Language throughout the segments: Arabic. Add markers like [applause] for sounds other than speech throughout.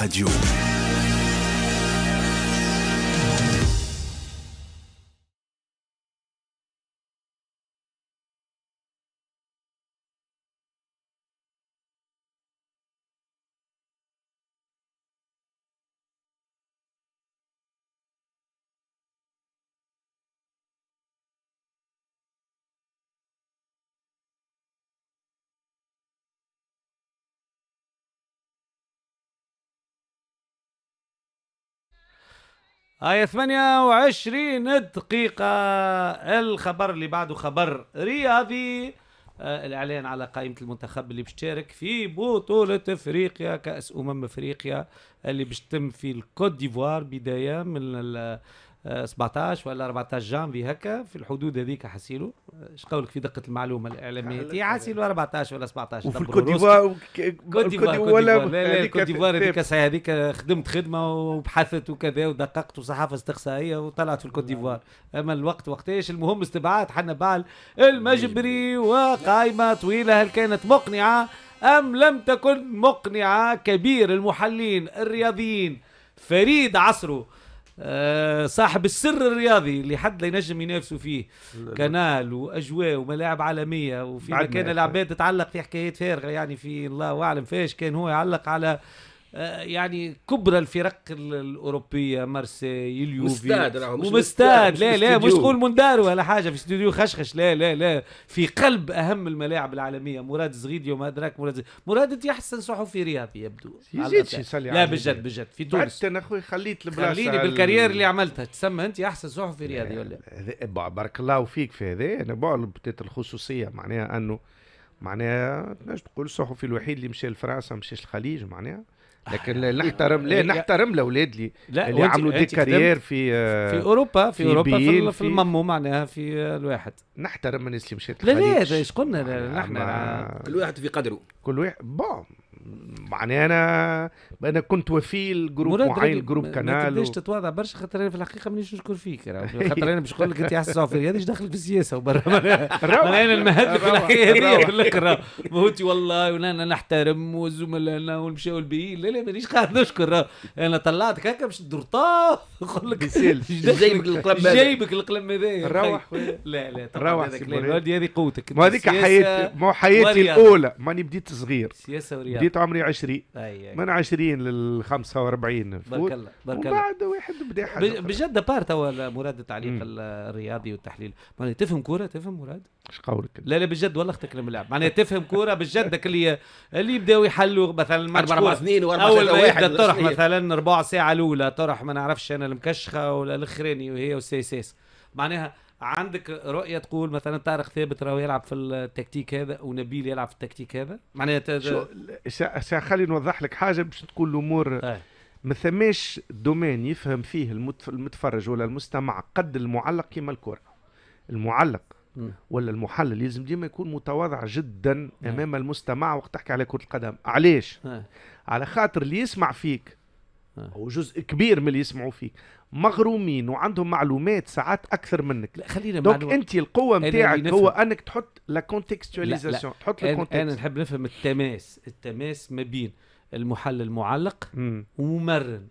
Rádio. هاي 28 دقيقة الخبر اللي بعده خبر رياضي. آه الإعلان على قائمة المنتخب اللي بيشترك في بطولة أفريقيا كأس أمم أفريقيا اللي بتتم في الكوت ديفوار بداية من 17 ولا 14 جانفي هكا في الحدود هذيك حسيلو. إيش قولك في دقة المعلومة الإعلامية؟ تي حسيلو 14 ولا 17 وفي الكوت. ديفوار كوت ديفوار ولا الكوت ديفوار. هذيك هذيك خدمت خدمة وبحثت وكذا ودققت وصحافة استقصائية وطلعت في الكوت ديفوار. أما الوقت وقتاش المهم استبعاد حنبعل المجبري وقائمة طويلة هل كانت مقنعة أم لم تكن مقنعة؟ كبير المحللين الرياضيين فريد عصره صاحب السر الرياضي اللي حد لا ينجم ينافسوا فيه. Canal وأجواء وملاعب عالمية وفي بعدنا كان يا العباد تتعلق في حكايات فارغة. يعني في الله أعلم فاش كان هو يعلق على آه، يعني كبرى الفرق ال- الأوروبية مارسيل اليوفي مستاد راهو، مش ومستاد مستاد، لا لا مش. تقول مندار ولا حاجة في استوديو خشخش لا لا لا. في قلب أهم الملاعب العالمية مراد زغيدي وما أدراك مراد زغيدي. مراد أنت أحسن صحفي رياضي يبدو. يزيدش لا بجد. بجد في تونس. أنا أخوي خليت البلاصة خليني بالكارير اللي عملتها. تسمى أنت أحسن صحفي رياضي ولا؟ بارك الله فيك في هذا أنا بتيت الخصوصية معناها أنه معناها تنجم تقول الصحفي الوحيد اللي مشى لفرنسا مشيش الخليج معناها. لكن لا نحترم [laughs] لا يا- نحترم الاولاد اللي لا اللي عملوا des carrières في آه، في أوروبا في, في أوروبا في, في في- الممو معناها في الواحد. نحترم الناس اللي مشيت لا لا إيش قلنا؟ نحن كل واحد في قدره. كل واحد bon معناها أنا أنا كنت وفي ال groupe معين راجل groupe ما- ما كانال تبداش و... تتواضع برشا خاطر أنا في الحقيقة مانيش نشكر فيك. خاطر أنا باش نقول لك انت احسن رياضي إيش دخلك في السياسة؟ وبرا [laughs] أنا أنا المهد في روح، الحكاية هذه راهو موتي والله وأنا نحترم وزملائنا والمشاو البيين لا لا مانيش قاعد نشكر. أنا طلعتك هكا باش تدور طاف. نقول لك؟ [laughs] جايبك القلم هذا. جايبك القلم هذا. روح. لا لا روح هذا هذه قوتك. ما هذيك حياتي ما حياتي. الأولى ماني بديت صغير. سياسة ورياضة. بديت عمري 20 أي أي. من 20 لل 45 بارك الله بارك الله وبعد واحد بدأ حاجة. بجد بار توا مراد التعليق الرياضي والتحليل معناها تفهم كورة تفهم مراد إيش قولك لا لا بجد والله أختك الملعب معناها تفهم كورة بجد اللي اللي يبداو يحلوا مثلا ماتش أربع. سنين وأربع أول ما واحد يبدأ طرح صحيح. مثلا ربع ساعة الأولى طرح ما نعرفش أنا المكشخة ولا الاخراني وهي والسيساس معناها عندك رؤية تقول مثلا طارق ثابت راهو يلعب في التكتيك هذا ونبيل يلعب في التكتيك هذا معناها ت- شو سا- خليني نوضح لك حاجة باش تكون الأمور آه. ما ثماش domaine يفهم فيه المتف- المتفرج ولا المستمع قد المعلق كما الكرة المعلق مم. ولا المحلل يلزم ديما يكون متواضع جدا نعم. أمام المستمع وقت تحكي على كرة القدم علاش آه. على خاطر اللي يسمع فيك آه. أو جزء كبير من اللي يسمعوا فيك مغرومين وعندهم معلومات ساعات أكثر منك لا خلينا donc معلومة. أنت القوة نتاعك هو. أنك تحط la contextualisation تحط أنا أنا ال contexte نحب نفهم التماس التماس ما بين المحلل المعلق مم. وممرن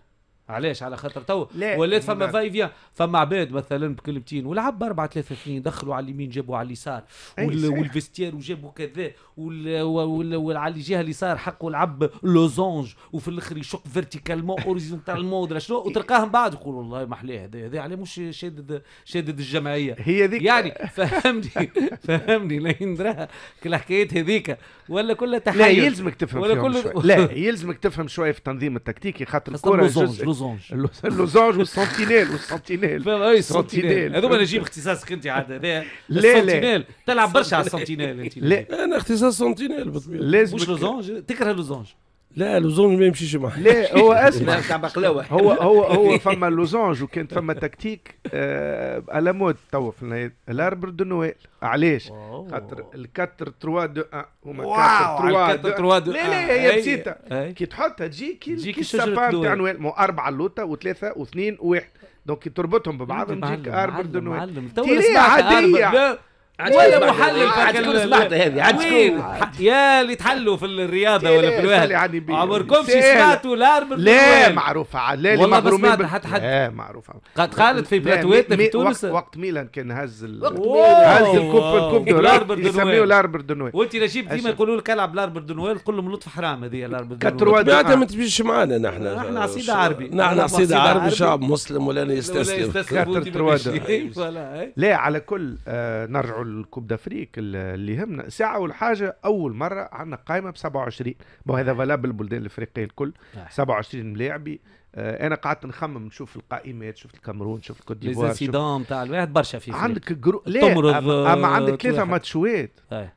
علاش؟ على خاطر تو لا، ولات فما ممرن. فاي فيا فما عباد مثلا بكلمتين ولعب 4 3 2 دخلوا على اليمين جابوا على اليسار أي وال صحيح. والفيستير وجابوا كذا وال وال وعلى الجهة اليسار حقوا لعب لوزونج وفي الآخر يشق فيرتيكالمون اوريزونتالمون ولا شنو وتلقاهم بعد يقول والله ما احلاه هذا هذا عليه مش شادد شادد الجمعية. هي ذيك. يعني فهمني [laughs] فهمني لا يندرها كل الحكايات هذيك. ولا كلها تحيز. [laughs] لا يلزمك تفهم ولا كل- لا يلزمك تفهم شوية في التنظيم التكتيكي خاطر الكرة جزء losange ال los- ال losange وال sentinelle وال sentinelle فاهم اي sentinelle. sentinelle هذوما نجيب اختصاصك انت عاد هذا لا، لا. ال sentinelle تلعب برشا على ال sentinelle انت لا أنا اختصاص sentinelle بالطبيعه لازم مش losange تكره losange لا losange ما يمشيش معي لا هو [laughs] أسمع لا، تاع بقلاوه هو هو هو فما ال losange وكانت فما تكتيك آه à la mode توا في. ال arbre de Noël علاش؟ خاطر الكاتر 3 2 1 هما واو 4 3 3 2 لا لا هي بسيطة. كي تحطها تجي كي السابان نويل. تاع نويل مو أربعة لوطه وثلاثة واثنين وواحد دونك كي تربطهم ببعضهم تجيك اربر دو نويل معلم تو سمعت. لا ولا محلل. عاد تكون سمعتها هذه عاد تكون يا اللي تحلوا في الرياضة ولا في الواحد شي. سمعتوا الاربر لا. معروفة عاد لا اللي والله ما بال- حتى حد. لا معروفة قد خالد في لا، بلاتويتنا مي- في تونس وقت, ميلان كان هز ال... وقت هز ميلان. الكوب الكوب الاربر يسميه de Noël ال arbre de Noël وانت نجيب ديما. يقولوا لك العب ال arbre de Noël تقول لهم لطف حرام هذه ال arbre de Noël آه. ما تمشيش معنا نحن إحنا عصيدة عربي. نحن عصيدة عربي. شعب مسلم ولا ولا يستسلم إيه. لا على كل آه نرجعوا لل coupe d'Afrique ال- اللي يهمنا ساعة والحاجة أول مرة عندنا قائمة ب 27 بو هذا فالاب البلدان الأفريقية الكل آه. 27 ملاعبي آه أنا قعدت نخمم نشوف القائمات شوف الكاميرون شوف الكوت ديفوار شوف زانسيدون تاع الواحد برشا في عندك جرو لا أما, أما آه، عندك ثلاثة تواحد. ماتشوات.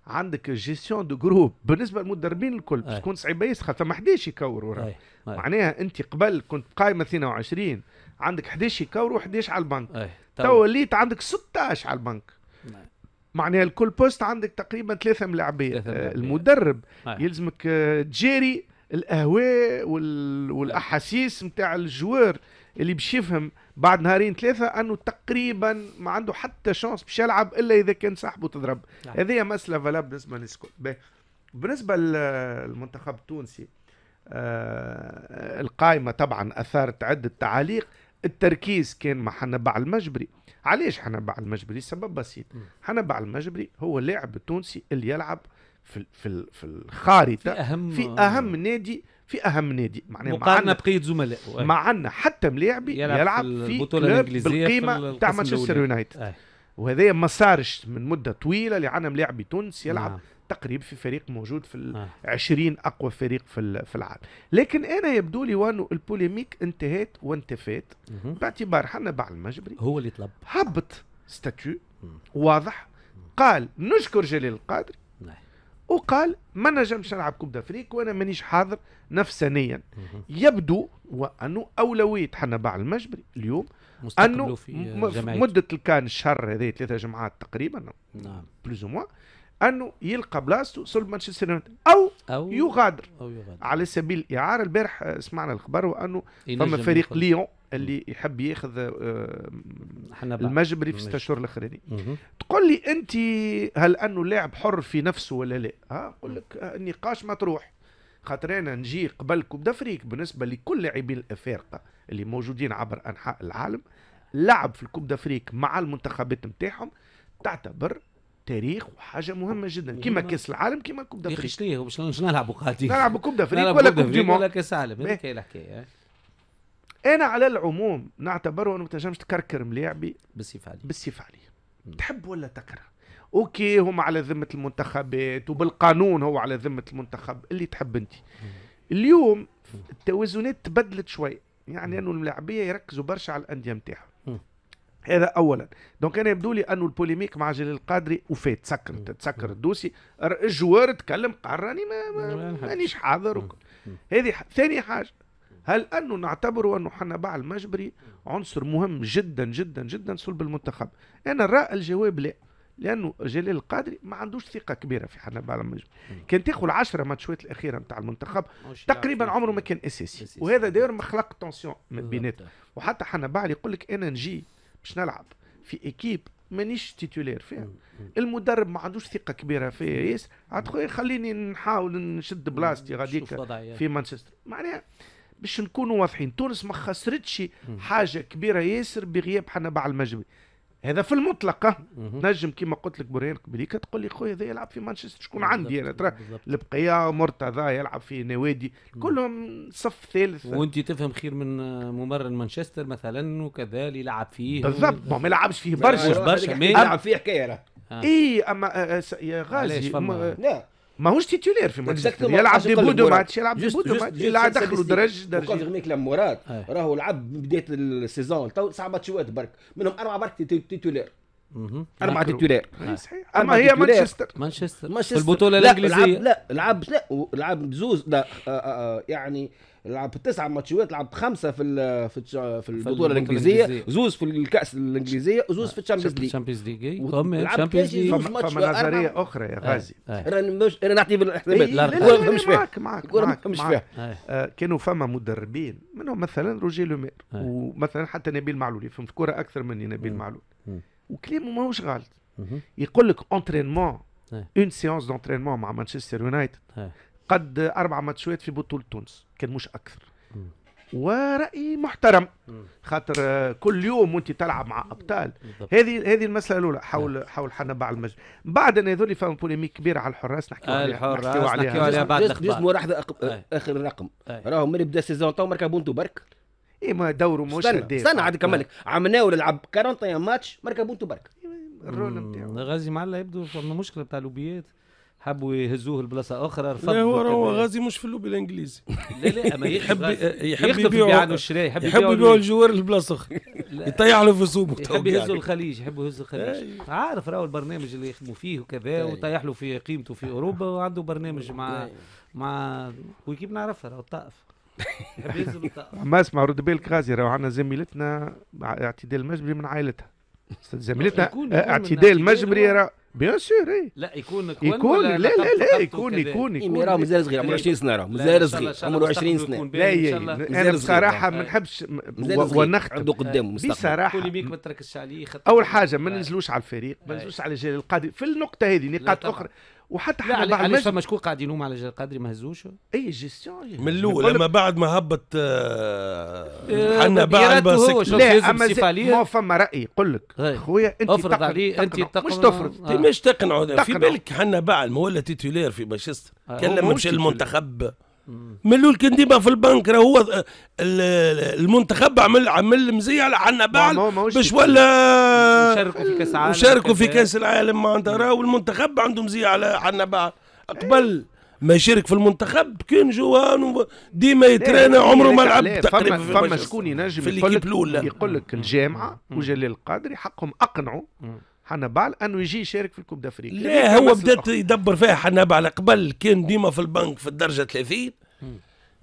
عندك gestion de groupe بالنسبة للمدربين الكل باش. تكون صعيبة ياسر خاطر ما 11 يكور وراه. معناها أنت قبل كنت قائمة 22 عندك 11 يكوروا و11 على البنك. تو وليت عندك 16 على البنك نعم. معناها لكل poste عندك تقريبا آه، ملاعبية. المدرب أي. يلزمك آه، تجيري الأهواء وال... والأحاسيس نتاع ال joueurs اللي باش يفهم بعد نهارين ثلاثة أنه تقريبا ما عنده حتى شانس باش يلعب إلا إذا كان صاحبه تضرب نعم. هذه مسألة فالاب بالنسبة للناس الكل. بالنسبة للمنتخب التونسي آه القائمة طبعا أثارت عدة تعاليق التركيز كان مع حنبع المجبري علاش حنبع المجبري سبب بسيط. حنبع المجبري هو اللاعب التونسي اللي يلعب في في في الخارطة في أهم في أهم نادي في أهم نادي معناها مقارنة معنا بقية زملائه أي. مع عنا حتى ملاعبي يلعب يلعب, في الإنجليزية في بالقيمة تاع مانشستر. يونايتد. وهذا ما صارش من مدة طويلة اللي عندنا ملاعبي تونس يلعب نعم. تقريبا في فريق موجود في ال آه. 20 أقوى فريق في في العالم لكن أنا يبدو لي وانه ال polémique انتهت وانتفت مهم. باعتبار حنبعل المجبري هو اللي طلب هبط statut. واضح قال نشكر جليل القادري نعم. وقال ما نجمش نلعب Coupe d'Afrique وأنا مانيش حاضر نفسانيا. يبدو وأنه أولوية حنبعل المجبري اليوم أنه في مدة ال CAN الشهر هذه ثلاثة جمعات تقريبا نعم plus ou moins أنه يلقى بلاصته صلب مانشستر يونايتد أو أو يغادر أو يغادر على سبيل الإعارة البارح سمعنا الخبر وأنه فما فريق. ليون اللي يحب يأخذ آه،. المجبري في المجبري. اشهر الاخرانيين مهم. تقول لي أنت هل أنه لاعب حر في نفسه ولا لا؟ ها أقول لك آه، النقاش مطروح خاطر أنا نجي قبل Coupe d'Afrique بالنسبة لكل لاعبين الأفارقة اللي موجودين عبر أنحاء العالم لعب في ال Coupe d'Afrique مع المنتخبات نتاعهم تعتبر تاريخ وحاجة مهمة جدا. مهمة. كأس العالم كما Coupe يا أخي d'Afrique. شنو باش باش نلعبوا قاعدين نلعب Coupe d'Afrique ولا Coupe Coupe de d'Afrique monde ولا كأس عالم باهي. هذيك هي الحكاية أنا على العموم نعتبره انه ما تنجمش تكركر ملاعبي بالسيف علي بالسيف عليه. تحب ولا تكره؟ OK هم على ذمة المنتخبات وبالقانون هو على ذمة المنتخب. اللي تحب أنت. اليوم التوازنات تبدلت شوي. يعني أنه الملاعبية يركزوا برشا على الأندية نتاعهم. هذا اولا. donc أنا يبدو لي أنه ال polémique مع جلال القادري وفات. تسكر مم. تسكر ال dossier. ال joueur تكلم قال راني ما. مانيش حاضر. هذه ثاني حاجة. هل أنه نعتبره أنه حنبعل المجبري عنصر مهم جدا جدا جدا صلب المنتخب؟ أنا نرى الجواب لا. لأنه جلال القادري ما عندوش ثقة كبيرة في حنبعل المجبري. كان تاخذ العشرة ماتشات الأخيرة نتاع المنتخب. تقريبا عمره ما كان أساسي. وهذا d'ailleurs ما خلق tension. بيناتهم. وحتى حنبعل يقول لك أنا نجي باش نلعب في équipe مانيش titulaire فيها. المدرب ما عندوش ثقة كبيرة فيا ياسر عاد خويا خليني نحاول نشد بلاصتي غاديك. في مانشستر معناها باش نكونوا واضحين تونس ما خسرتش. حاجة كبيرة ياسر بغياب حنبعل المجبري هذا في المطلق. مهم. نجم كما قلت لك برهان قبليك تقول لي خويا هذا يلعب في مانشستر شكون عندي أنا. ترى. البقيه مرتضى يلعب في نوادي كلهم صف ثالث وانت تفهم خير من ممرر مانشستر مثلا وكذا اللي لعب فيه بالضبط ما ما يلعبش فيه برشا برشا، يلعب فيه حكاية. اي أما آه، يا غازي لا ماهوش تيتولير في مانشستر. يلعب عشان نقول لك ديبودو ما مراد. عادش يلعب جست- ديبودو جست- ما عادش جست يلعب. دخلوا درج درجة غير كلام مراد أي. راهو لعب بداية السيزون تو تسع ماتشات برك منهم اربعه برك ti- titulaire. اربعه. titulaire أي صحيح. أما اما هي. مانشستر. مانشستر. في مانشستر البطولة لا، الإنجليزية. لعب لا لعب لا لعب زوز. لا آه، آه، آه، يعني لعب تسع ماتشات لعب خمسة في ال- في في البطولة البطولة الإنجليزية. الإنجليزية. زوز في الكأس الإنجليزية وزوز في ال Champions League. ال Champions League؟ لعب ال Champions League. فما. نظرية أخرى يا غازي. أنا مش نعطي إيه، بالاحتمالات لا، لا، الكرة لا، ما فهمش فيها معك معك. الكرة ما معك فهمش معك. فيها كانوا فما مدربين. منهم مثلا روجي لومير. ومثلا حتى نبيل معلول. يفهم في كرة أكثر مني نبيل. معلول. وكلامه ماهوش غلط. يقول لك entraînement إيه. une séance d'entraînement مع مانشستر يونايتد إيه. قد أربع ماتشات في بطولة تونس كان مش أكثر مم. ورأي محترم. خاطر آه، كل يوم وأنت تلعب مع أبطال. هذه هذه المسألة الأولى حول حول حنبعل المجد بعد ان هذول فما polémique كبيرة على الحراس نحكيو عليها الحراس نحكيو نحكيو عليها عليها بعد جزء واحد أي. آخر رقم أي. راهو من يبدا ال saison تو مركى بونتو برك اي ما دوره مش استنى هداف. استنى عاد نكمل لك عملناه لعب 41 ماتش مركى بونتو برك ال rôle. نتاعو غازي معلا يبدو فما مشكله بتاع لوبيات حبوا يهزوه لبلاصه أخرى رفضوا لا هو راهو كذا. غازي مش في اللوبي الإنجليزي [laughs] لا لا أما يحب يحب يبيع عنه الشراي يحب يبيعوا له- ال joueur لبلاصه أخرى لا. يطيح له في سومه يحب يهزوا الخليج يحب يهزوا الخليج. عارف راهو البرنامج اللي يخدموا فيه وكذا أي. وطيح له في قيمته في أوروبا وعنده برنامج مع. مع وكيف نعرفها راهو الطائف ما اسمع رد بالك غازي راهو عندنا زميلتنا اعتدال المجبري من عائلتها زميلتنا يكون- يكون اعتدال المجبري. راه بيان سور اي لا يكون كون يكون لا لا لا يكون وكذا؟ يكون إيه يكون راه مازال صغير عمره لا. 20 سنة راه مازال صغير عمره 20 مستقبله سنة يكون لا أنا. بصراحة ما. نحبش. ونختم عنده قدامه مستقبل بصراحة ما تركزش عليه أول حاجة ما. ننزلوش على الفريق ما. ننزلوش على جلال القادري في النقطة هذه نقاط. أخرى وحتى لا بعد علاش المجد فما شكون قاعد يلوم على جلال القادري ما هزوش اي جيستيون من الأول اما بعد ما هبط حنبعل ما لا أما زي صفالية. ما فما رأي يقول لك. خويا أنت افرض عليه أنت تقنع. مش تفرض آه. مش تقنعوا في. بالك حنبعل ما ولا titulaire في مانشستر آه. كان لما مش مشى. المنتخب من الأول كان ديما في البنك راه هو ال- ال- المنتخب عمل عمل مزية على حنبعل باش. ولا شاركوا في كأس العالم وشاركوا في. كأس العالم معناتها راهو المنتخب عنده مزية على حنبعل قبل ما يشارك في المنتخب كان جوان ديما يترينا عمره ما لعب تقريبا فما. شكون ينجم في. يقول لك الجامعة وجلال القادري حقهم أقنعوا بعد أنه يجي يشارك في الكوب دافريقيا لا هو بدات يدبر فيها حنا على قبل كان ديما في البنك في الدرجة 30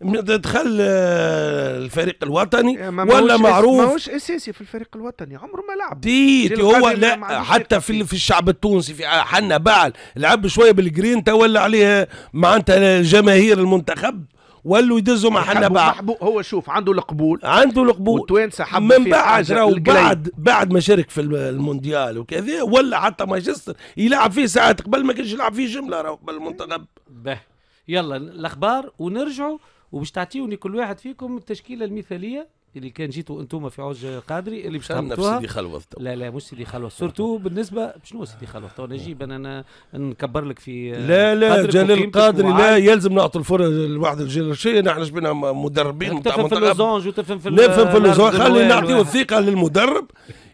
دخل آه، الفريق الوطني ولا معروف؟ ماهوش أساسي في الفريق الوطني عمره ما لعب. جيل هو لا حتى في. في الشعب التونسي في حنا بعد لعب شوية بالجرينتا ولا عليه معناتها جماهير المنتخب. ولوا يدزوا مع حنا محبوب هو شوف عنده القبول. عنده القبول. والتوانسه حبوا من بعد راهو. بعد بعد ما شارك في المونديال وكذا ولا حتى مانشستر يلعب فيه ساعات قبل ما كانش يلعب فيه جملة راهو بالمنتخب. به. يلا الأخبار ونرجعوا وباش تعطيوني كل واحد فيكم التشكيلة المثالية. اللي كان جيتوا أنتم في عوج قادري اللي باش تهبطوها سيدي خلوة تو. لا لا مش سيدي خلوة. surtout بالنسبة شنو سيدي خلوة؟ تو نجيب أنا أنا نكبر لك في لا لا قدرك جلال القادري لا. يلزم نعطي الفرص لواحد الجيرشيه نحن شبينا مدربين تفهم في اللوزونج وتفهم في نفهم في الأرض خلي نعطيو وال- الثقة للمدرب.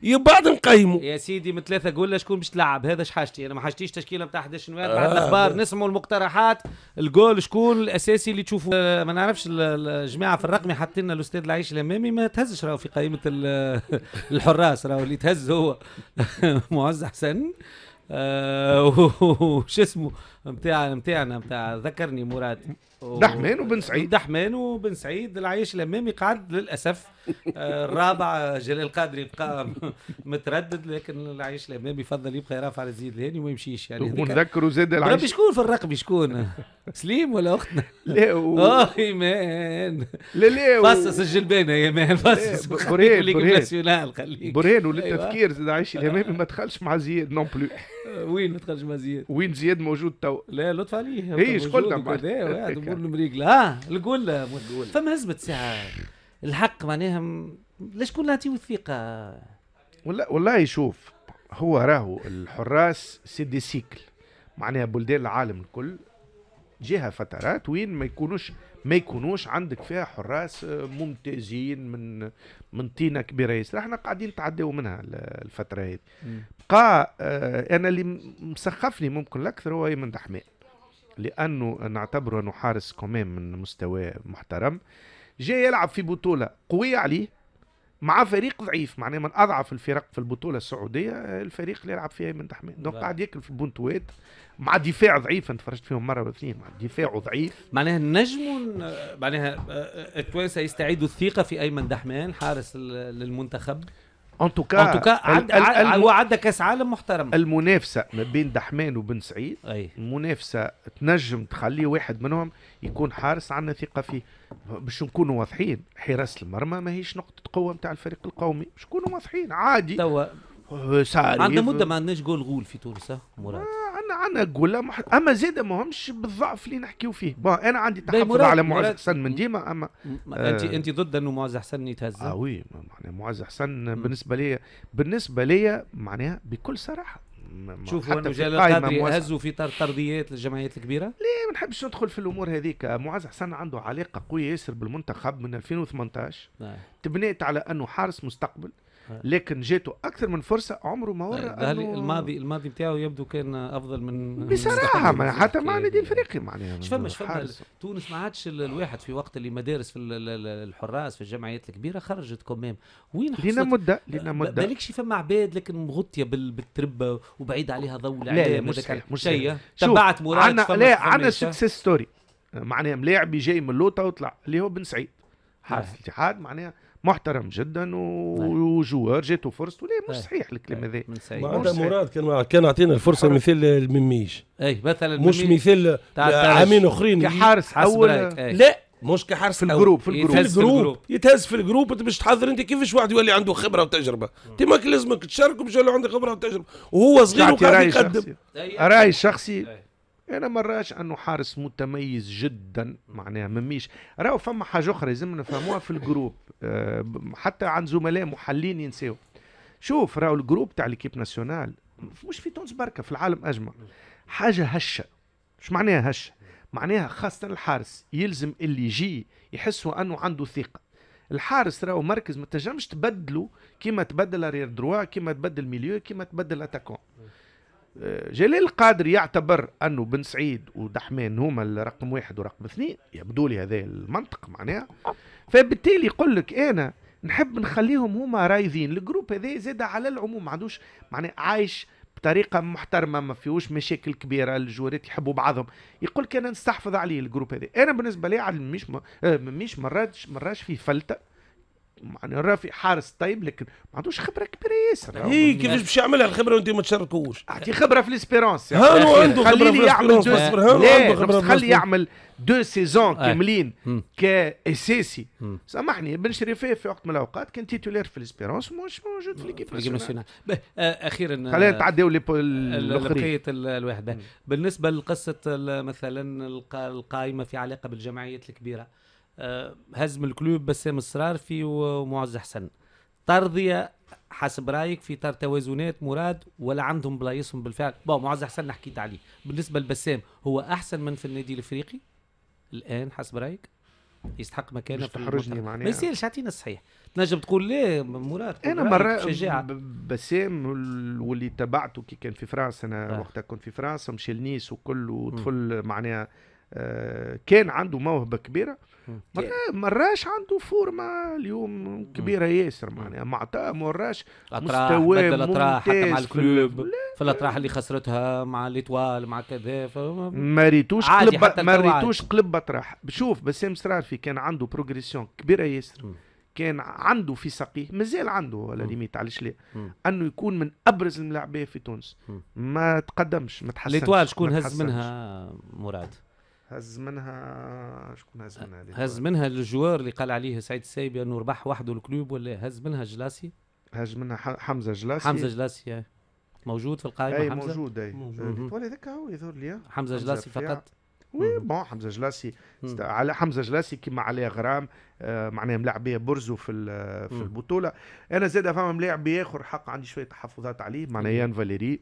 بعد نقيمه. يا سيدي من ثلاثة قول شكون باش تلعب. هذا حاجتي أنا ما حاجتيش تشكيلة نتاع 11 نواب بعد آه، الأخبار نسمعوا المقترحات. الجول شكون الأساسي اللي تشوفوا؟ آه، ما نعرفش ال- ال- الجماعة في الرقمي حاطين لنا الأستاذ العيش الأمامي. ما تهزش راهو في قائمة ال- [laughs] الحراس راهو اللي تهز هو. [laughs] معز حسن. آه، [laughs] وش اسمه؟ نتاع نتاعنا نتاع ذكرني مراد. دحمان وبن سعيد. دحمان وبن سعيد العيش الامامي قعد للأسف. آه، الرابع جلال القادري بقى متردد لكن العيش الامامي يفضل يبقى يرافع على زيد الهاني وما يمشيش. يعني ونذكروا زاد ربي العيش. شكون في الرقم؟ شكون؟ سليم ولا أختنا؟ [laughs] لا و... [laughs] آه ايمان لا لا و... فصص الجلبانه يا مان فصص [laughs] خليك برهان-. ناسيونال خليك. برهان أيوة. وللتذكير زاد عايش الامامي ما دخلش مع زياد non plus وين ما تخرج مع زياد؟ وين زياد موجود تو لا لطف عليه هي إيش قلنا موجود بعد؟ وكذا وقاعد نقول المريقلة آه القول فما هزمت ساعة. الحق معناها ليش كنا نعطيو الثقة؟ والله والله شوف هو راهو الحراس c'est des cycles. معناها بلدان العالم الكل. جهة فترات وين ما يكونوش ما يكونوش عندك فيها حراس آه، ممتازين من من طينة كبيرة ياسر. إحنا قاعدين نتعداو منها ال- الفترة هذه. بقى آه، أنا اللي مسخفني ممكن الأكثر هو إيمن دحمان لأنه نعتبره إنه حارس كمان من مستوى محترم. جاي يلعب في بطولة قوية عليه. مع فريق ضعيف معناه من أضعف الفرق في البطولة السعودية الفريق اللي يلعب فيها ايمن دحمان دونك. قاعد ياكل في البنتوات مع دفاع ضعيف أنا تفرجت فيهم مرة واثنين مع دفاعه ضعيف. معناها ن- معناها آه، آه، التوانسة يستعيدوا الثقة في أيمن دحمان حارس للمنتخب. أن توكا أن توكا هو عدى كأس عالم محترم. المنافسة ما بين دحمان وبن سعيد أي. المنافسة تنجم تخلي واحد منهم يكون حارس عندنا ثقة فيه. باش نكونوا واضحين حراسه المرمى ماهيش نقطة قوة نتاع الفريق القومي. باش نكونوا واضحين عادي. توا ساري عندنا مدة ما عندناش جول غول في تونس مراد عندنا عندنا جول. أما زيد ما همش بالضعف اللي نحكيو فيه بون أنا عندي تحفظ على معز حسن من ديما اما آه. انت أنت ضد أنه معز حسن يتهز آه وي معناها معز حسن بالنسبة لي بالنسبة لي معناها بكل صراحة شوفوا أنه جلال موسعة. هزوا في طر- طرديات للجمعيات الكبيرة ليه ما نحبش ندخل في الأمور هذيك معز حسن عنده علاقة قوية ياسر بالمنتخب من 2018 آه. تبنيت على أنه حارس مستقبل آه. لكن جاته أكثر من فرصة عمره ما ورى ده أنه الماضي الماضي بتاعه يبدو كان أفضل من بصراحة من حتى مع مستقبل. النادي الافريقي معناها مش فما. تونس ما عادش ال- الواحد في وقت اللي مدارس في ال- ال- ال- الحراس في الجمعيات الكبيرة خرجت quand même وين لينا مدة لينا مدة بالكش فما عباد لكن مغطية بال- بالتربة وبعيد عليها ضوء لا الإعلام مش صحيح مش صحيح. تبعت مراد لا إيش؟ success story معناها ملاعب جاي من لوطا وطلع اللي هو بن سعيد حارس آه. الاتحاد معناها محترم جدا و- نعم. و joueur جاته فرصته ليه مش آه. صحيح الكلام هذا من سعيد. معناتها مراد كان كان اعطينا الفرصة مثال المميش اي مثلا مش الترجي. عامين أخرين. كحارس اول أي. لا مش كحارس في. الجروب في الجروب. في يتهز في الجروب. يتهز في الجروب. أنت باش تحضر. أنت كيفاش واحد يولي عنده خبرة وتجربة؟ أنت ماك لازمك تشارك باش يولي عنده خبرة وتجربة. وهو صغير وقاعد رأي يقدم. شخصي. أي. رأي شخصي. أنا مراش أنه حارس متميز جدا معناها مميش راهو فما حاجة أخرى لازم نفهموها في ال groupe. ب- حتى عن زملاء محلين ينساو. شوف راهو ال groupe تاع l'équipe nationale. مش في تونس بركة في العالم أجمع. حاجة هشة. مش معناها هشة. معناها خاصة الحارس يلزم اللي يجي يحسوا أنه عنده ثقة. الحارس راهو مركز ما تنجمش تبدله كيما تبدل arrière droit كيما تبدل milieu كيما تبدل attaquant آه، جلال القادر يعتبر أنه بن سعيد ودحمان هما الرقم واحد ورقم اثنين يبدو لي هذا المنطق معناها. فبالتالي يقول لك أنا نحب نخليهم هما رايدين ال groupe هذا زاد على العموم ما عندوش معناها عايش بطريقة محترمة ما فيهوش مشاكل كبيرة الجوارات يحبوا بعضهم. يقول لك أنا نستحفظ عليه ال groupe هذا. أنا بالنسبة لي مش. آه، مش مرات مراش فيه فلتة. يعني رافي حارس طيب لكن ما عندوش خبرة كبيرة ياسر. هي كيفاش باش يعملها الخبرة وانت ما تشاركوش؟ اعطي خبرة في ال Espérance. ها هو عنده خبرة خليه في يعمل ال Espérance، دو اصبر، ها هو لا عنده خبرة خبرة في خليه ال Espérance. يعمل deux saisons أي. كاملين. كأساسي. سامحني بن شريفيه في وقت من الأوقات كان titulaire في ال Espérance ومش موجود في l'équipe في الجيم nationale آه، أخيرا خلينا آه، نتعداو لي ال- الأخرين. بقيه ال- الواحد به. بالنسبة لقصة مثلا الق- القائمة في علاقة بالجمعيات الكبيرة آه، هزم ال club بسام الصرارفي ومعز حسن. ترضية حسب رأيك في تر توازنات مراد ولا عندهم بلايصهم بالفعل؟ bon معز حسن حكيت عليه بالنسبة لبسام هو أحسن من في النادي الإفريقي؟ الآن حسب رأيك؟ يستحق مكانه في تحرجني. معناها. ما يصيرش اعطينا الصحيح. تنجم تقول ليه مراد؟ أنا مرة بسام وال- واللي تبعته كي كان في فرنسا أنا آه. وقتها كنت في فرنسا مشي لنيس وكل وطفل معناها آه، كان عنده موهبة كبيرة. مراش عنده فورمة اليوم كبيرة ياسر معناها. معناتها مراش مستواه بدل اطراح حتى مع ال club. في الأطراح اللي خسرتها مع L'Étoile مع كذا ما ريتوش قلب ما ريتوش قلب أطراح. شوف بسام سرارفي كان عنده progression كبيرة ياسر. كان عنده في ساقيه مازال عنده ولا. limite علاش لا. أنه يكون من أبرز الملاعبيه في تونس. ما تقدمش ما تحسنش L'Étoile شكون هز. منها مراد؟ هز منها شكون هز منها هذه؟ هز منها ال joueur اللي قال عليه سعيد السايبي أنه ربح وحده ال club ولا هز منها جلاسي؟ هز منها ح- حمزة جلاسي. حمزة جلاسي آه. موجود في القائمة أي حمزة؟ موجود أي. موجود. هذاك هو يظهر لي. حمزة حمزة جلاسي. فقط؟ Oui. Bon حمزة جلاسي. على حمزة جلاسي كيما عليه غرام آه معناها ملاعبيه برزو في ال- في. البطولة. أنا زاد فما ملاعب آخر حق عندي شوية تحفظات عليه. معناها يان فاليري.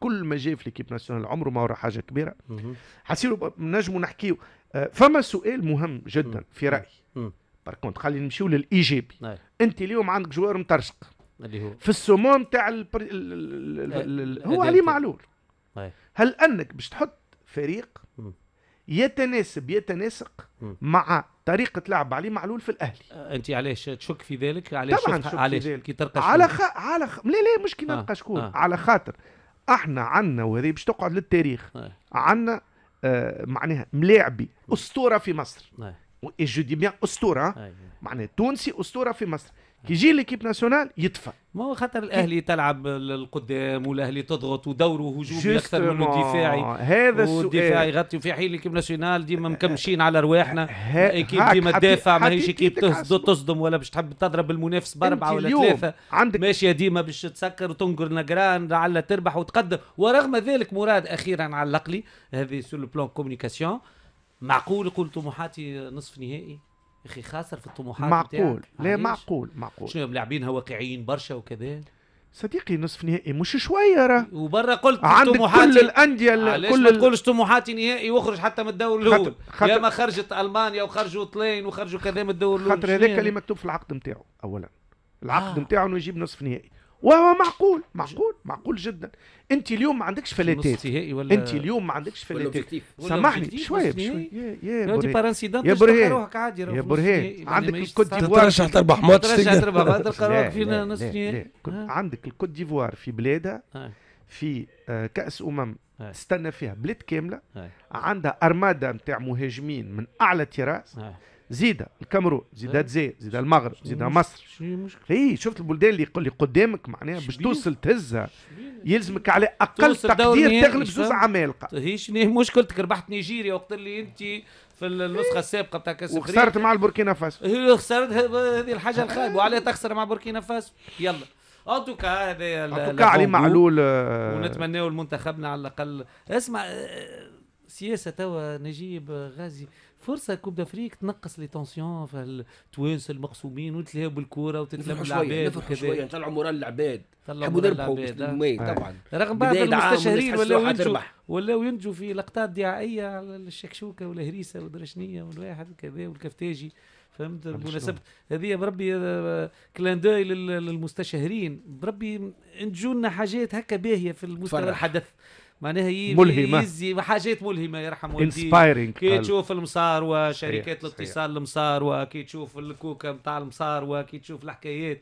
كل ما جاء في l'équipe nationale عمره ما ورا حاجة كبيرة مهم. حسيروا نجموا نحكيو آه فما سؤال مهم جدا. في رأيي. باركونت خلينا نمشيو للإيجابي أي. أنت اليوم عندك جوار مترشق اللي هو في السموم تاع البر... ال... ال... ال... ال... ال... هو علي. معلول أي. هل أنك باش تحط فريق. يتناسب يتناسق. مع طريقة لعب علي معلول في الأهلي آه، أنت علاش تشك في ذلك علاش طبعاً نشك في ذلك. كي تلقى على؟ خ... على خ... لا لا مش كي آه، نلقى شكون آه. على خاطر إحنا عنا وهذه باش تقعد للتاريخ أي. عنا آه معناها ملاعبي أسطورة في مصر أي. je dis bien أسطورة أي. معناها تونسي أسطورة في مصر كي يجي l'équipe nationale يطفى ما هو خاطر الأهلي تلعب القدام والأهلي تضغط ودوره هجومي أكثر منه دفاعي هذا السؤال. والدفاع يغطي في حين l'équipe nationale ديما مكمشين على رواحنا. équipe ديما تدافع ماهيش équipe تصدم ولا باش تحب تضرب المنافس بأربعة ولا ثلاثة. عندك ماشية ديما باش تسكر وتنقر نقران لعل تربح وتقدم. ورغم ذلك مراد أخيرا علق لي هذه sur le plan communication معقول؟ قلت طموحاتي نصف نهائي. أخي خاسر في الطموحات معقول. لا معقول معقول. شنو ملاعبينها واقعيين برشا وكذا؟ صديقي نصف نهائي مش شوية راه. وبرا قلت عندك طموحاتي. كل الانديه كل ما تقولش طموحاتي نهائي واخرج حتى من الدور الأول؟ يا ما خرجت ألمانيا وخرجوا طلين وخرجوا كذا من الدور الأول. خاطر هذاك اللي مكتوب في العقد نتاعو اولا. العقد نتاعو آه. إنه يجيب نصف نهائي. وهو معقول معقول معقول جدا. أنت اليوم ما عندكش فلاتات. ولا أنت اليوم ما عندكش فلاتات. سامحني شوية بشويه يا يا برهان. يا برهان. يا برهان. عندك ال Côte d'Ivoire ترشح تربح ماتش ترشح تربح فينا نصف عندك ال Côte d'Ivoire في بلادها في آه، كأس أمم تستنى فيها بلاد كاملة. عندها armada نتاع مهاجمين من أعلى طراز. زيدا الكاميرون زيدا الجزائر زيدا المغرب زيدا مصر. إي شفت البلدان اللي يقول لي قدامك معناها باش توصل تهزها. يلزمك على أقل تقدير تغلب زوز عمالقة. هي شنو مشكلتك؟ ربحت نيجيريا وقت اللي أنت في النسخة السابقة بتاع كاس وخسرت مع البوركينا فاسو. هي خسرت هذه الحاجة الخايبة وعليها تخسر مع بوركينا فاسو. يلا. en tout cas هذا توكا علي معلول آه. ونتمناو المنتخبنا على الأقل. اسمع آه، سياسة توا نجيب غازي. فرصة Coupe d'Afrique تنقص les tensions في التوانسه المقسومين وتلهوا بالكوره وتتلم العباد وكذا. شوية. نطلعوا مورال العباد نحبوا نربحوا طبعا. رغم بعض المستشارين ولاو ينجوا ولاو ينجوا في لقطات دعائية على الشكشوكة والهريسة والدرشنية والواحد وكذا والكفتاجي. فهمت؟ بمناسبة هذه بربي آه، كلاندوي للمستشهرين بربي انجوا لنا حاجات هكا باهية في المستوى الحدث. معناها ملهمة. يزي حاجات ملهمة يرحم والديك. كي تشوف المصار وشركات الاتصال المصار وكي تشوف الكوكا نتاع المصار وكي تشوف الحكايات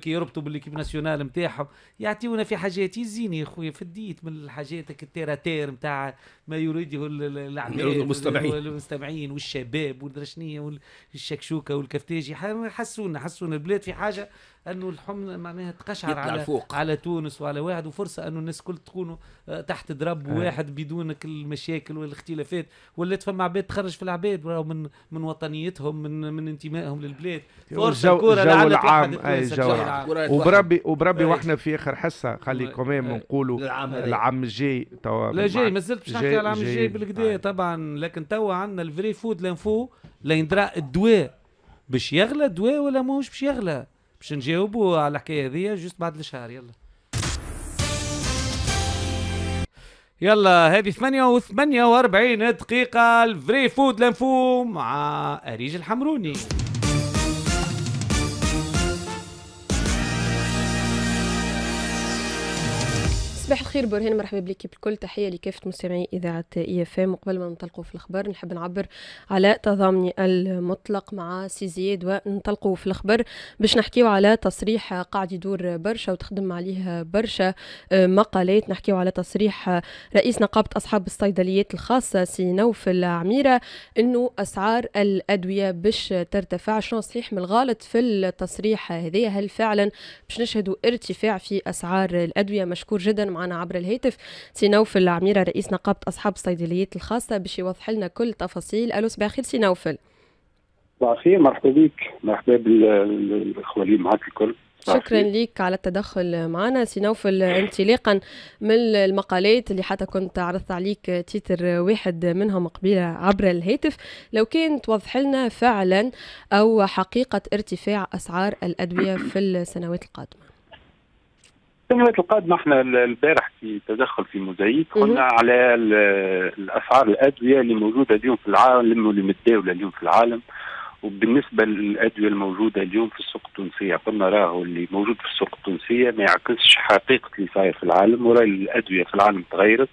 كي يربطوا بالكيب ناسيونال نتاعهم يعطيونا في حاجات يزيني يا خويا فديت من الحاجات التيراتير نتاع ما يريده العباد المستمعين. المستمعين والشباب والدرشنيه والشكشوكه والكفتاجي. حسونا حسونا البلاد في حاجة أنه الحمل معناها تقشعر على فوق. على تونس وعلى واحد وفرصة أنه الناس الكل تكونوا آه، تحت ضرب آه. واحد بدون كل المشاكل والاختلافات. ولات فما عباد تخرج في العباد من من وطنيتهم من من انتمائهم للبلاد. فرصة الكره العام أي جو وبربي وبربي وإحنا في آخر حصة خلي كمان نقولوا العام الجاي. توا لا جاي ما زلت باش نحكي على العام الجاي بالكدا طبعا لكن توا عندنا ال vrai faux de l'info ليندرا الدواء. باش يغلى الدواء ولا ماهوش باش يغلى؟ باش نجاوبوا على الحكاية هذيا juste بعد الإشهار يلا. يلا هذه 48 دقيقة ال vrai faux de l'info مع أريج الحمروني. صباح الخير برهان. مرحبا بك بكل تحية لكافة مستمعي إذاعة IFM وقبل ما ننطلقوا في الأخبار نحب نعبر على تضامني المطلق مع سي زياد وننطلقوا في الأخبار باش نحكيو على تصريح قاعد يدور برشا وتخدم عليه برشا مقالات. نحكيو على تصريح رئيس نقابة أصحاب الصيدليات الخاصة سي نوفل عميرة إنه أسعار الأدوية باش ترتفع. شنو صحيح من الغالط في التصريح هذا هل فعلا باش نشهدوا ارتفاع في أسعار الأدوية؟ مشكور جدا معنا عبر الهاتف. سي نوفل العميرة رئيس نقابة أصحاب الصيدليات الخاصة باش يوضح لنا كل تفاصيل ألو صباح الخير سي نوفل صباح الخير مرحبا بك مرحبا اللي معك الكل. شكرا لك على التدخل معنا. سي نوفل انطلاقا من المقالات اللي حتى كنت عرضت عليك titre واحد منهم قبيلة عبر الهاتف. لو كان توضح لنا فعلا أو حقيقة ارتفاع أسعار الأدوية في السنوات القادمة. السنوات القادمة إحنا البارح في تدخل في موزايك قلنا على الأسعار الأدوية اللي موجودة اليوم في العالم واللي متداولة اليوم في العالم. وبالنسبة للأدوية الموجودة اليوم في السوق التونسية قلنا راهو اللي موجود في السوق التونسية ما يعكسش حقيقة اللي صاير في العالم وراهو الأدوية في العالم تغيرت.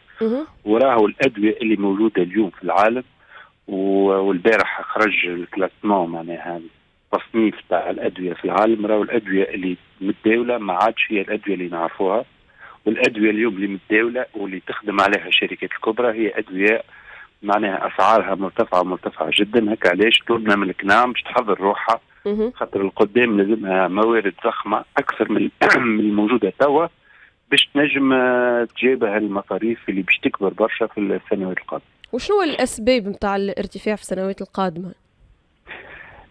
وراهو الأدوية اللي موجودة اليوم في العالم والبارح خرج الكلاسمون معناها. التصنيف تاع الأدوية في العالم راهو الأدوية اللي متداولة ما عادش هي الأدوية اللي نعرفوها. والأدوية اليوم اللي متداولة واللي تخدم عليها الشركات الكبرى هي أدوية معناها أسعارها مرتفعة مرتفعة جدا. هكا علاش؟ طلبنا من الكنام باش تحضر روحها. خاطر القدام لازمها موارد ضخمة أكثر من [clears throat] الموجودة توا باش تنجم آه، تجابه المصاريف اللي باش تكبر برشا في السنوات القادمة. وشنو الأسباب نتاع الارتفاع في السنوات القادمة؟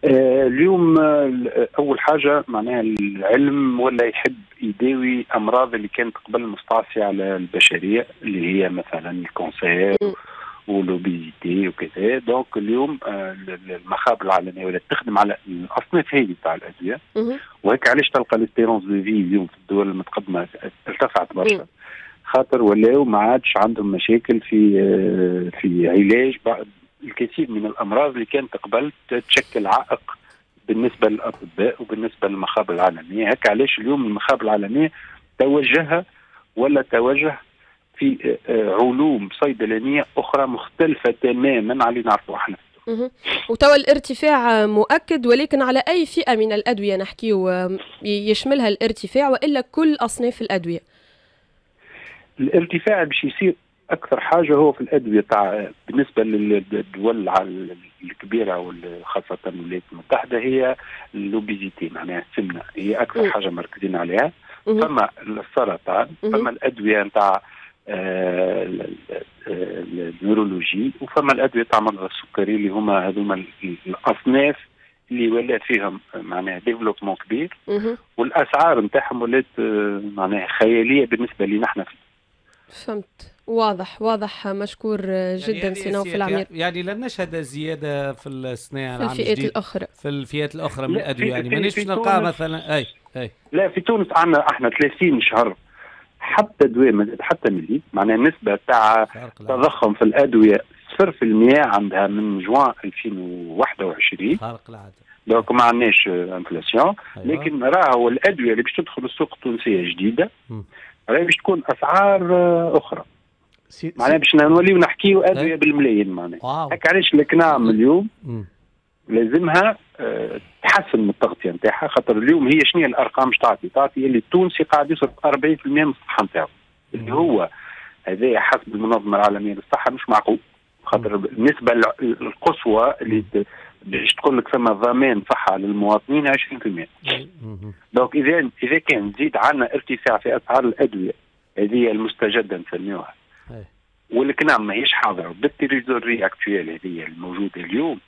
آه اليوم آه أول حاجة معناها العلم ولا يحب يداوي أمراض اللي كانت قبل مستعصية على البشرية اللي هي مثلا ال cancer و l'obésité وكذا. donc اليوم آه، المخابر العالمية ولا تخدم على الأصناف هذه تاع الأدوية. وهيك علاش تلقى l'espérance de vie اليوم في الدول المتقدمة ارتفعت برشا. خاطر ولاو ما عادش عندهم مشاكل في في علاج الكثير من الأمراض اللي كانت قبل تشكل عائق بالنسبة للأطباء وبالنسبة للمخابر العالمية. هيك علاش اليوم المخابر العالمية توجه ولا توجه في آه، آه، علوم صيدلانية أخرى مختلفة تماما على اللي نعرفوه إحنا. وتوا الارتفاع مؤكد ولكن على أي فئة من الأدوية نحكيو يشملها الارتفاع وإلا كل أصناف الأدوية؟ الارتفاع باش يصير أكثر حاجة هو في الأدوية تاع بالنسبة للدول الكبيرة وخاصه الولايات المتحدة هي ال obésité معناها السمنة. هي أكثر حاجة مركزين عليها. فما السرطان فما الأدوية نتاع ال neurologie وفما الأدوية تاع مرضى السكري اللي هما هذوما الأصناف اللي ولا فيهم معناها développement كبير. والأسعار نتاعهم ولات معناها خيالية بالنسبة لنا إحنا. فهمت. واضح واضح مشكور جدا يعني سي نوفل عميرة. يعني لن نشهد زياده في السنة في الفئات الأخرى. في الفئات الأخرى من الادويه يعني. مانيش نلقى مثلا. أي أي. لا في تونس عندنا إحنا 30 شهر. حتى دواء حتى ملي معناها النسبة تاع تضخم في الأدوية 0% عندها من جوان 2021 خارق العادة. donc ما عندناش inflation أيوة. لكن راهو الأدوية اللي باش تدخل السوق التونسية جديدة راهي باش تكون أسعار أخرى. معناها باش نوليو نحكيو أدوية بالملايين معناها. هكا علاش ال CNAM اليوم لازمها آه، تحسن من التغطية نتاعها خاطر اليوم هي شنو الأرقام باش تعطي؟ تعطي اللي التونسي قاعد يصرف 40% من الصحة نتاعو. اللي هو هذا حسب المنظمة العالمية للصحة مش معقول. خاطر النسبة القصوى اللي باش تقول لك ثم ضمان صحة للمواطنين 20% donc إذا إذا كان زيد عندنا ارتفاع في أسعار الأدوية هذه المستجدة نسميوها. وال CNAM ماهيش حاضره بال trésorerie actuelle هذه الموجودة اليوم.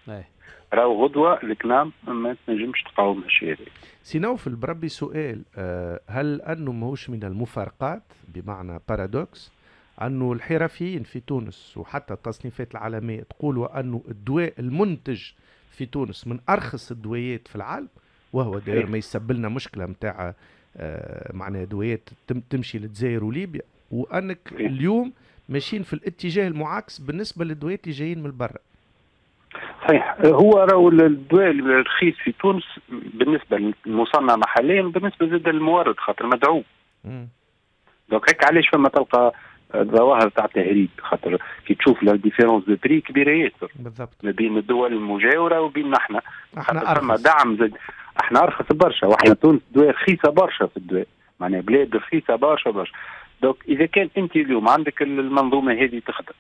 راهو غدوة ال CNAM ما تنجمش تقاوم الشيء هذا سي نوفل بربي سؤال آه، هل أنه ماهوش من المفارقات؟ بمعنى paradoxe أنه الحرفيين في تونس وحتى التصنيفات العالمية تقولوا انه الدواء المنتج في تونس من أرخص الدويات في العالم وهو دايما يسبب لنا مشكلة نتاع آه، معناها دويات تمشي للجزائر وليبيا وأنك اليوم ماشيين في الاتجاه المعاكس بالنسبة للدويات اللي جايين من برا. صحيح. هو راهو الدواء الرخيص في تونس بالنسبة للمصنع محليا بالنسبة زاد للمورد خاطر مدعوم. donc هيك علاش فما تلقى ظواهر تاع تهريب؟ خاطر كي تشوف la différence de prix كبيرة ياسر. بالضبط. ما بين الدول المجاورة وبيننا إحنا. إحنا أرخص. دعم زاد. إحنا أرخص برشا. وإحنا تونس دواء رخيصة برشا في الدواء. معناها بلاد رخيصة برشا برشا. donc إذا كان أنت اليوم عندك المنظومة هذه تخدم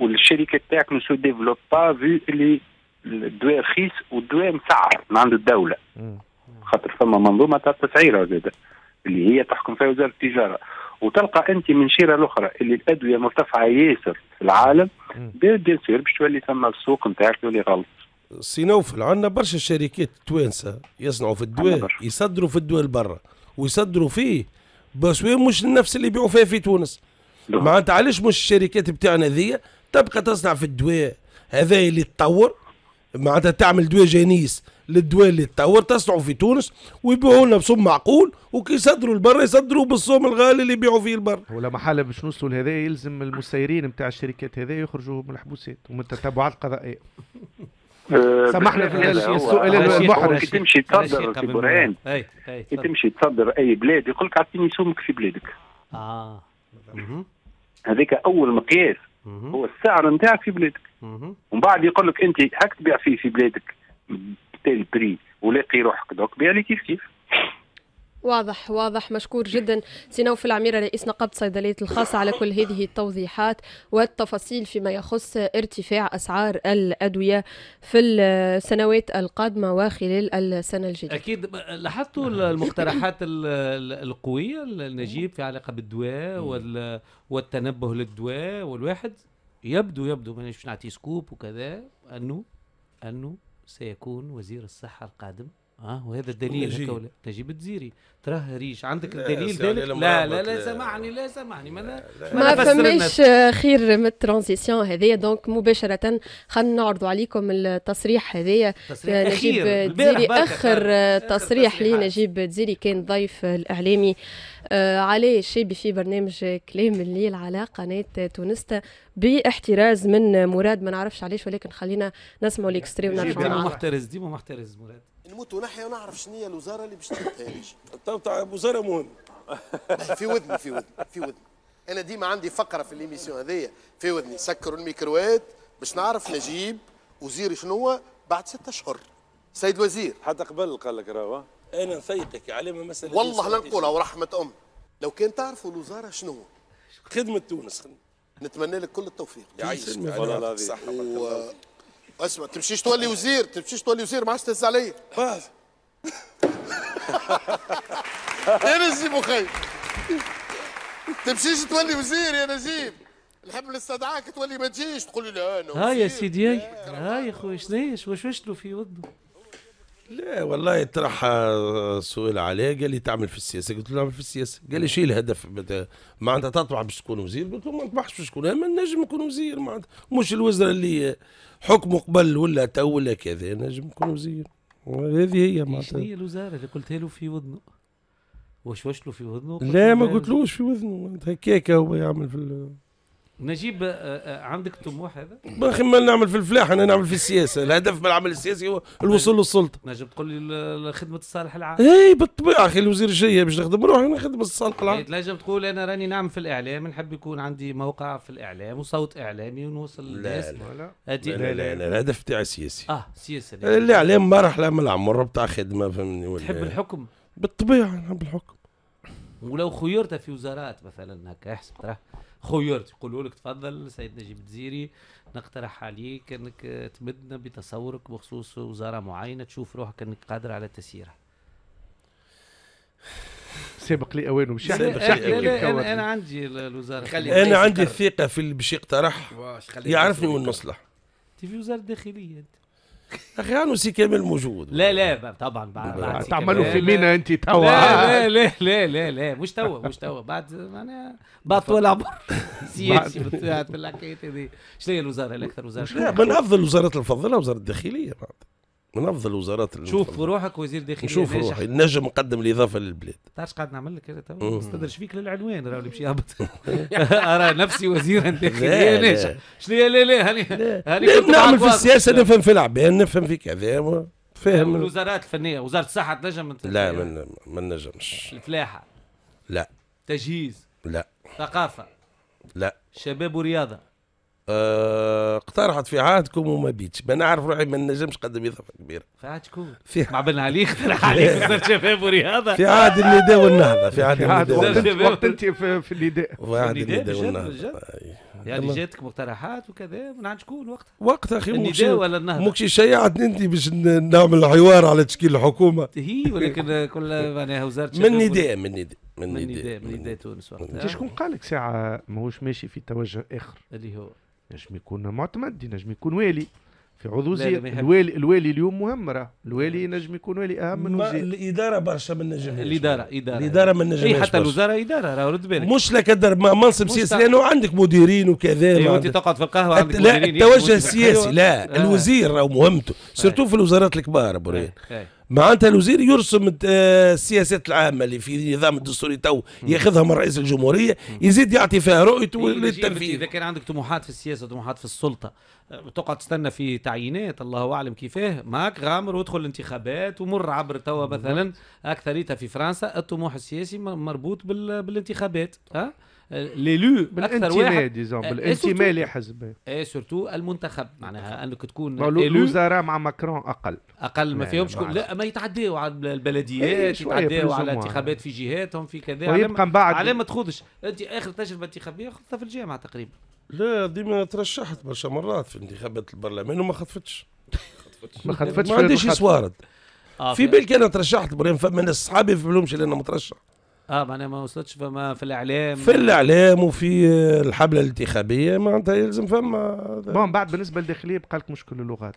والشركة تاعك ne se développe pas في اللي الدواء رخيص والدواء مسعر من عند الدولة. خاطر فما منظومة تاع التسعيرة زاده اللي هي تحكم فيها وزارة التجارة. وتلقى أنت من شيرة الاخرى اللي الأدوية مرتفعة ياسر في العالم bien sûr باش تولي ثم السوق نتاعك تولي غلط. سي نوفل عندنا برشا شركات توانسة يصنعوا في الدواء يصدروا في الدواء برا ويصدروا فيه باسوي مش نفس اللي يبيعوا فيها في تونس؟ معناتها علاش مش الشركات بتاعنا ذي تبقى تصنع في الدواء هذا اللي تطور؟ معناتها تعمل دواء جنيس للدواء اللي تطور تصنعوا في تونس ويبيعوا لنا بصوم معقول وكي يصدروا لبرا يصدروا بالصوم الغالي اللي يبيعوا فيه لبرا والا المحل باش نوصلوا لهذا يلزم المسيرين نتاع الشركات هذا يخرجوا من الحبوسات ومن التتبعات القضائية. سامحنا في السؤال المحرج كي تمشي تصدر في برهان كي تمشي تصدر أي بلاد يقول لك اعطيني سومك في بلادك. آه. هذيك أول مقياس. هو السعر نتاعك في بلادك. ومن بعد يقول لك أنت هاك تبيع فيه في بلادك. تالي بري. ولاقي روحك. دوك بيع لي كيف كيف. واضح واضح مشكور جدا. سينوف العميرة رئيس نقابة صيدلية الخاصة على كل هذه التوضيحات والتفاصيل فيما يخص ارتفاع أسعار الأدوية في السنوات القادمة وخلال السنة الجديدة أكيد. لاحظتوا المقترحات ال- ال- القوية النجيب في علاقة بالدواء وال- والتنبه للدواء؟ والواحد يبدو يبدو مانيش نعطي scoop وكذا. انه انه سيكون وزير الصحة القادم؟ آه وهذا الدليل نجيب. هكا ولا نجيب الدزيري تراه ريش عندك لا، الدليل علي ذلك لا لا لا لا. سامحني لا سامحني ما أنا ما. فماش خير من ال transition هذيا donc مباشرة خلينا نعرضوا عليكم التصريح هذايا تصريح نجيب دزيري بركة آخر. تصريح. لنجيب دزيري كان ضيف الإعلامي آه، عليه شيبي في برنامج كلام الليل على قناة تونستا باحتراز من مراد ما نعرفش علاش ولكن خلينا نسمعوا ال extrait ونرجعوا. محترز ديما محترز مراد نموت ونحيا ونعرف شنو هي الوزارة اللي باش تنتهي الطاقم تاع وزارة مهم. [laughs] في ودني في ودني في ودني. أنا ديما عندي فقرة في ال émission هذيا. في ودني. سكروا ال microات باش نعرف نجيب وزير شنو هو بعد ستة أشهر. سيد وزير. حتى قبل قال لك راهو. أنا نثيقك على ما مسألة والله لا نقولها ورحمة أم. لو كان تعرفوا الوزارة شنو هو. خدمة تونس خدمة. نتمنى لك كل التوفيق. يعيشك. والله العظيم. اسمع تمشيش تولي وزير تمشيش تولي وزير ما عادش تهز عليا بس يا نجيب أخي تمشيش تولي وزير يا نجيب نحب نستدعاك تولي ما تجيش تقول لي لا أنا ها يا وزير. سيدي هاي هاي يا خويا شنيش واش وشلوا في ودنه لا والله طرح سؤال عليه قال لي تعمل في السياسة. قلت له نعمل في السياسة. قال لي شيل الهدف معناتها تطمع باش تكون وزير. قلت له ما نطمحش باش تكون أما نجم نكون وزير معناتها. مش الوزراء اللي حكمه قبل ولا تو ولا كذا نجم نكون وزير. هذه هي شنو معناتها. هي الوزارة اللي قلتها له في ودنه واش وشلوا في ودنه لا ما قلتلوش في معناتها هكاك هو يعمل في نجيب آه، آه، عندك طموح هذا؟ ما أخي ما نعمل في الفلاح أنا نعمل في السياسة. الهدف من العمل السياسي هو الوصول للسلطة. نجم تقول لي خدمه الصالح العام. اي بالطبيعة أخي الوزير الجاي باش نخدم روحي نخدم الصالح العام. تنجم تقول أنا راني نعمل في الإعلام نحب يكون عندي موقع في الإعلام وصوت إعلامي ونوصل للناس. لا هادي. لا لا, لا الهدف تاعي سياسي. آه سياسه لا. الاعلام مرحله من العمر بتاع خدمة فهمني ولا؟ تحب الحكم؟ بالطبيعة نحب الحكم. ولو خيرت في وزارات مثلا هكا احسب ترى. خيرت يقولوا لك تفضل سيد نجيب الدزيري نقترح عليك إنك تمدنا بتصورك بخصوص وزارة معينة تشوف روحك إنك قادر على تسييرها. سابق مش يحكي لا كيف أنا, أنا كواتي. عندي ال- الوزارة. خلي- أنا عندي. الثقه في اللي باش يقترح يعرفني. وين نصلح انت في وزارة الداخليه أنت. أخي أنا سي كامل موجود لا لا طبعا بعد بعد تعملوا. في مينا أنت توا لا لا لا لا لا لا مش توا مش توا بعد معناها بعد طول عمر [laughs] سياسي بالطبيعة بالحكاية هذه. شنو هي الوزارة؟ الأكثر وزارة لا من أفضل الوزارات المفضله وزارة الداخلية معناتها. من افضل الوزارات شوف. روحك وزير داخلية نشوف ناجح. روحي. نجم نقدم الإضافة للبلاد. تعرفش قاعد نعمل لك أنا. تو استدرج فيك للعنوان راه اللي باش يهبط [laughs] أرى نفسي وزيرا داخليه [laughs] لا. ناجح شنو لا لا. هاني هاني كنت نعمل في. السياسة نفهم في العبان نفهم في كذا فاهم. الوزارات الفنية وزارة الصحة تنجم لا من ما نجمش الفلاحة. لا. تجهيز. لا. ثقافة. لا. شباب ورياضة. آه، اقترحت في عهدكم وما بيتش. ما نعرف روحي ما نجمش نقدم اضافه كبيرة. فعاد شكون في مع بن علي اقترح عليك وزاره شباب ورياضه في عهد النداء والنهضة في عهد في النداء وقت والنهضة. انت في, في النداء. في عهد النداء النداء والنهضة. يعني جاتك مقترحات وكذا من عند شكون وقتها. وقت أخي النداء ولا النهضة؟ شيعتني أنت باش ن- نعمل حوار على تشكيل الحكومة. هي ولكن كل معناها وزارة من شباب نداء من نداء من من نداء نداء من نداء تونس أنت وقتها شكون قال لك ساعة ماهوش ماشي في توجه آخر؟ اللي هو نجم يكون معتمد نجم يكون والي. في عضو يحبش. الوالي الوالي اليوم مهم راه. الوالي نجم يكون والي أهم من وزير. الإدارة برشا من نجم الاداره إدارة. الإدارة من نجم أي حتى الوزارة إدارة راه رد بالك. مش لك در ما- منصب سياسي لأنه عندك مديرين وكذا أيوه أنت عندك- تقعد في القهوة عندك لا التوجه السياسي أيوة. لا آه. الوزير راهو مهمته. surtout في الوزارات الكبار أبو ريان. معناتها الوزير يرسم آه، السياسات العامة اللي في النظام الدستوري تو ياخذها من رئيس الجمهورية يزيد يعطي فيها رؤيته إيه، للتنفيذ إذا كان عندك طموحات في السياسة طموحات في السلطة أه، تقعد تستنى في تعيينات الله أعلم كيفاه معك غامر وادخل الانتخابات ومر عبر توا مثلا أكثريتها في فرنسا الطموح السياسي مربوط بال... بالانتخابات ها؟ ليلو أكثر واحد. ديزون آه، بالانتماء لحزب اي سورتو المنتخب. معناها انك تكون الوزراء مع ماكرون أقل. أقل ما لا، فيهمش لا، كل- ما لا ما يتعداوا على إيه، البلديات شوية يتعداوا على. انتخابات في جهاتهم في كذا. ويبقى ما- من بعد. على ما تخوضش. أنت آخر تجربة انتخابية خذتها في الجامعة تقريبا. لا ديما ترشحت برشا مرات في انتخابات البرلمان وما خطفتش ما خطفتش ما عنديش سوارد آه في بالك أنا ترشحت برين فما ناس صحابي في بالهمش اللي أنا مترشح. آه معناها ما وصلتش فما في الإعلام. في الإعلام وفي الحمله الانتخابية معناتها يلزم فما بون بعد بالنسبة للداخلية بقى لك مشكل اللغات.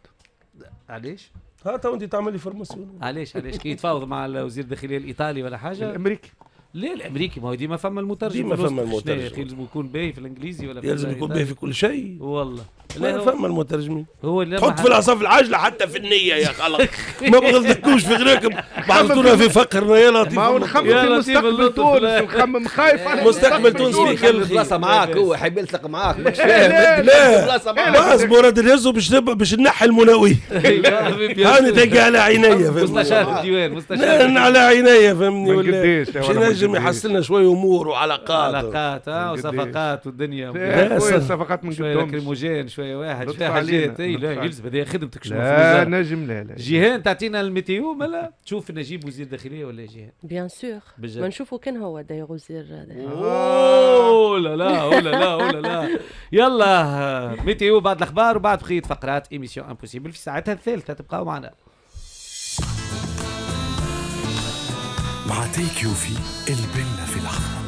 علاش؟ ها تو انت تعمل لي فورماسيون. علاش علاش كي يتفاوض مع وزير الداخلية الإيطالي ولا حاجة. الأمريكي. لا الأمريكي؟ ما هو ديما فما المترجم. ديما في. فما المترجم. أخي لازم يكون باهي في الإنجليزي ولا في يلزم يكون؟ به في كل شيء. والله. لا فما المترجمين. هو اللي تحط في العصا في العجله حتى في النية يا خلق [laughs] ما بغضكوش في غيركم بعثتونا في فقرنا يا لطيف ما هو نخمم في مستقبل تونس لا. نخمم خايف على مستقبل تونس فيه خلي كل البلاصه خير معاك هو حيب يلصق معاك مش لا، فاهم. لا. باز مراد الرزو باش باش نحي المناوي هاني تلقى على عينيا مستشار الديوان لا، مستشار على عينيا فهمني؟ من ولا قديش يا باش ولد، من ينجم قديش. يحسن لنا شوية أمور وعلاقات علاقات قديش. وصفقات والدنيا سنة. الصفقات من شوية قدام لكريموجين شوية واحد شوية حاجات اي لا. يلزم هذه خدمتك شنو لا. نجم لا لا جيهان تعطينا الميتيو ملا تشوف نجيب وزير الداخليه ولا جيهان بيان سور. ما نشوفوا كان هو داير وزير. أوه لا لا لا لا لا لا يلا ميتيو بعد الأخبار وبعد بقية فقرات إيميسيون امبوسيبل في ساعتها الثالثة تبقاو معنا مع تيك يوفي البنة في لحظة